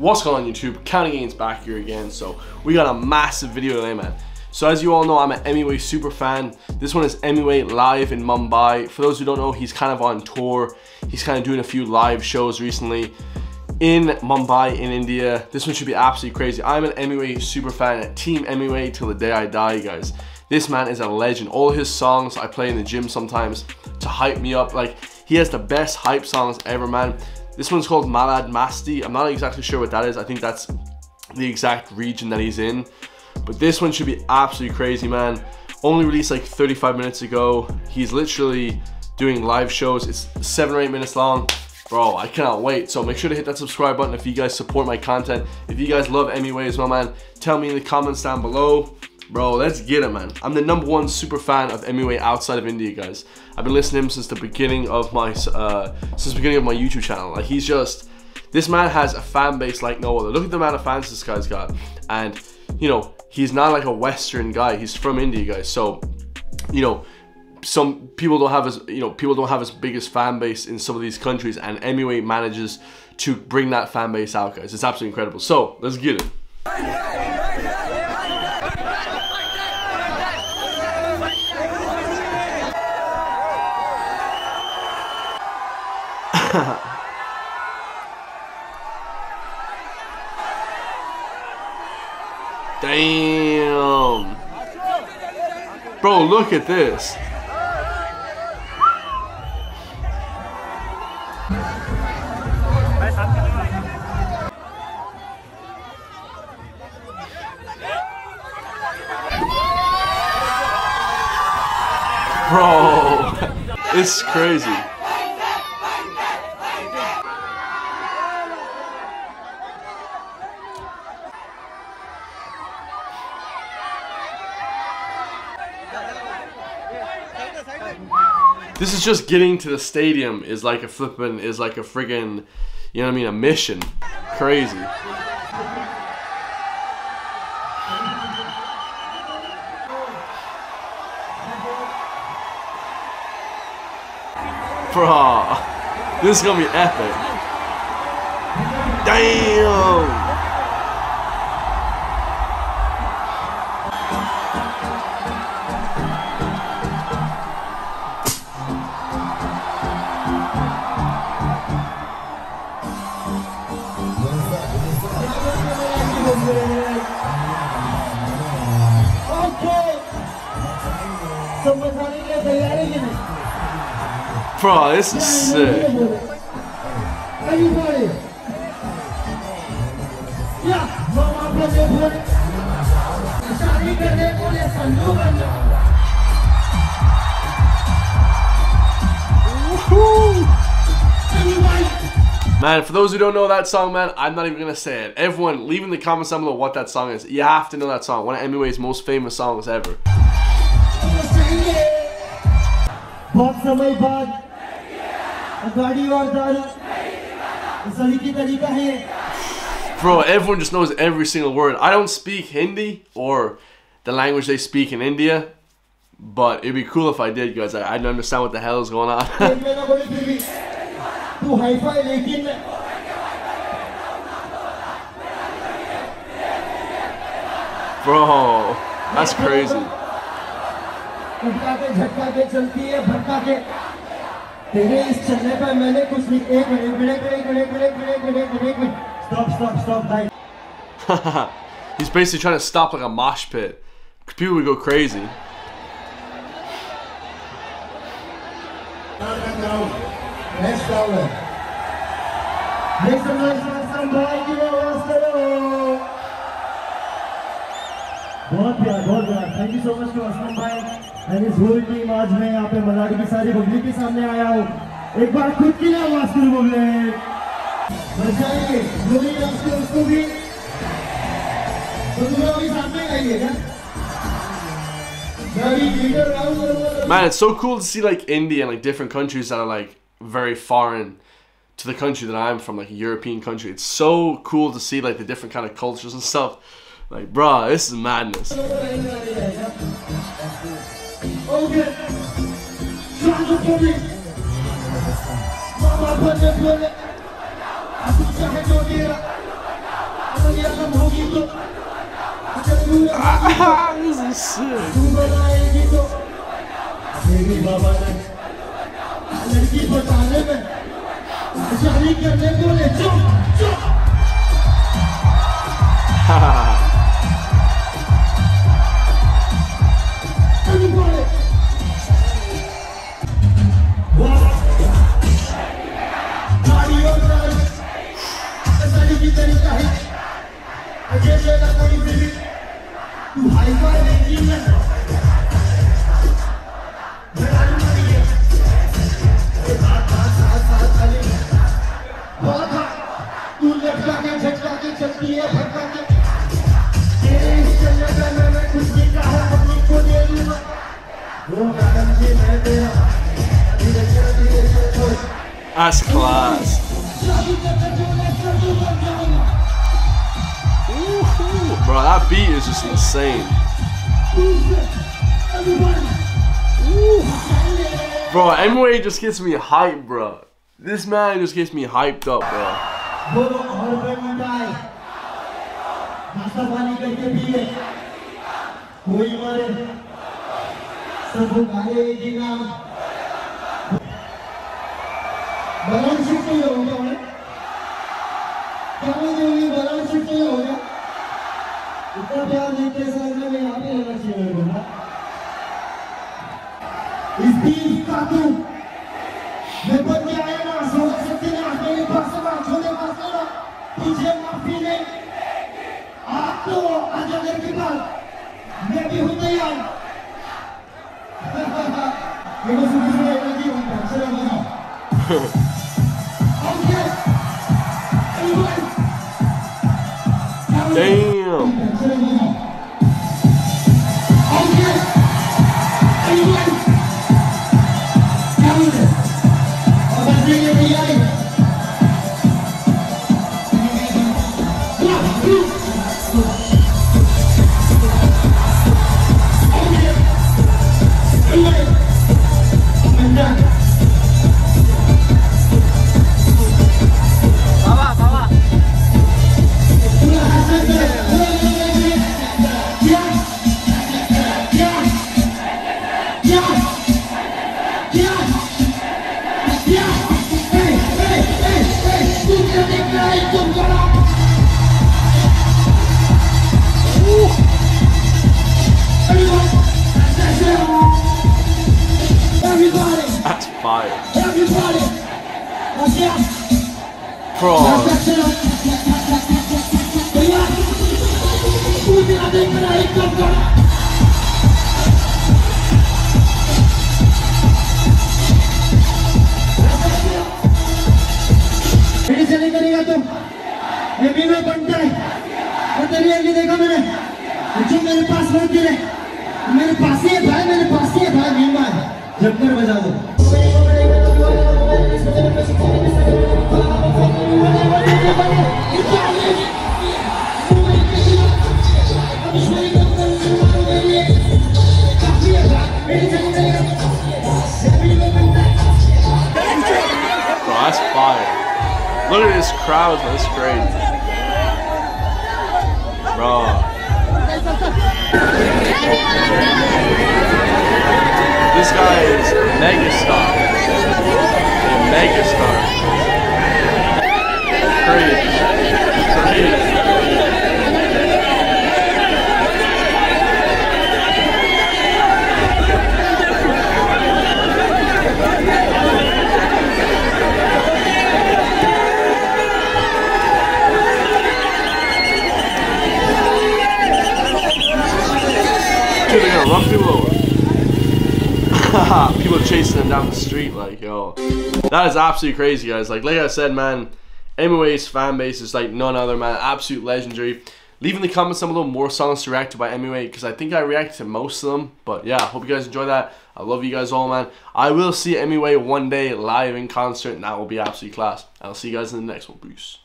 What's going on YouTube? County Gains back here again. So we got a massive video today, man. So as you all know, I'm an Emiway super fan. This one is Emiway live in Mumbai. For those who don't know, he's kind of on tour. He's kind of doing a few live shows recently in Mumbai in India. This one should be absolutely crazy. I'm an Emiway super fan, at Team Emiway till the day I die, guys. This man is a legend. All his songs I play in the gym sometimes to hype me up. Like he has the best hype songs ever, man. This one's called Malad Masti. I'm not exactly sure what that is. I think that's the exact region that he's in. But this one should be absolutely crazy, man. Only released like 35 minutes ago. He's literally doing live shows. It's seven or eight minutes long. Bro, I cannot wait. So make sure to hit that subscribe button if you guys support my content. If you guys love Emiway as well, man, tell me in the comments down below. Bro, let's get it, man. I'm the number one super fan of Emiway outside of India, guys. I've been listening to him since the beginning of my uh, since the beginning of my YouTube channel. Like he's just this man has a fan base like no other. Look at the amount of fans this guy's got, and you know he's not like a Western guy. He's from India, guys. So you know some people don't have as you know people don't have as big as fan base in some of these countries, and Emiway manages to bring that fan base out, guys. It's absolutely incredible. So let's get it. Damn. Bro, look at this. Bro, it's crazy. This is just getting to the stadium is like a flipping, is like a friggin' you know what I mean a mission. Crazy. Bro, this is gonna be epic. Damn! Bro, this is sick. Man, for those who don't know that song, man, I'm not even gonna say it. Everyone, leave in the comments down below what that song is. You have to know that song. One of Emiway's most famous songs ever. बहुत समय बाद गाड़ी और दारू सही की तरीका है Bro, everyone just knows every single word. I don't speak Hindi or the language they speak in India, but it'd be cool if I did, guys. I, I don't understand what the hell is going on. मेरा बोले फिर भी तू hi-fi लेकिन Bro, that's crazy. झटका के झटका के चलती है भटका के तेरे इस चलने पर मैंने कुछ नहीं एक minute minute minute minute minute minute minute minute minute stop stop stop भाई He's basically trying to stop like a mosh pit. People would go crazy. Next round है नेक्स्ट राउंड संभाल की आवाज करो बहुत प्यार बहुत प्यार thank you so much to Aslam भाई एंड इस होल टीम आज मैं यहाँ पे मलाडी की सारी पब्लिक के सामने आया हूँ एक बार खुद के लिए आवाज करूँ बोले बचाएंगे जो भी रास्ते उसको भी तो तुम लोग भी सामने आइए क्या मैं अभी लीडर राउंड करूँगा Man, it's so cool to see like India and like different countries that are like very foreign to the country that I'm from, like a European country. It's so cool to see like the different kind of cultures and stuff. Like, bruh, this is madness. Okay. Trying for me. Mama bane bane. Aap chahe jo mera. Aap ye alam hogi to. this is shit. Tu banaegi to. मेरी बाबा ने लड़की बताने में जारी करने को ले चुप चुप झटका As class. Bro, that beat is just insane. Bro, Emiway just gets me hyped, bro. This man just gets me hyped up, bro. नाश्ता पानी करके पिए कोई मरे सब गाले ही नाम बैलेंस शीट हो गया उन्हें क्या ये बैलेंस शीट हो गया इतना प्यार देते सर में यहाँ पे रहना चाहिए मेरे को ना इस बीफ का तू मैं बन के आया ना सोच सकते ना मेरे पास ना छोटे पास ना तुझे माफ़ी नहीं Puro underdog Maybe Huta yan. May gusto gusto na yung nag-iwan ko. Salamat na. Fire. everybody, watch out. Bro, medicine नहीं करेगा तो एमपी में बनता है। और तेरी आगे देखा मैंने। जो मेरे पास मेरे पास ही है भाई मेरे पास ही है भाई बीमा है जमकर बजा दो that's fire. Look at this crowd. That's crazy. Bro. This guy is a megastar. Megastar. Crazy. Crazy. Dude, they're gonna run people over. people chasing them down the street, like, yo. That is absolutely crazy, guys. Like, like I said, man, Emiway's fan base is like none other, man. Absolute legendary. Leave in the comments some of the more songs to react to by Emiway because I think I reacted to most of them. But yeah, hope you guys enjoy that. I love you guys all, man. I will see Emiway one day live in concert, and that will be absolutely class. I'll see you guys in the next one. Peace.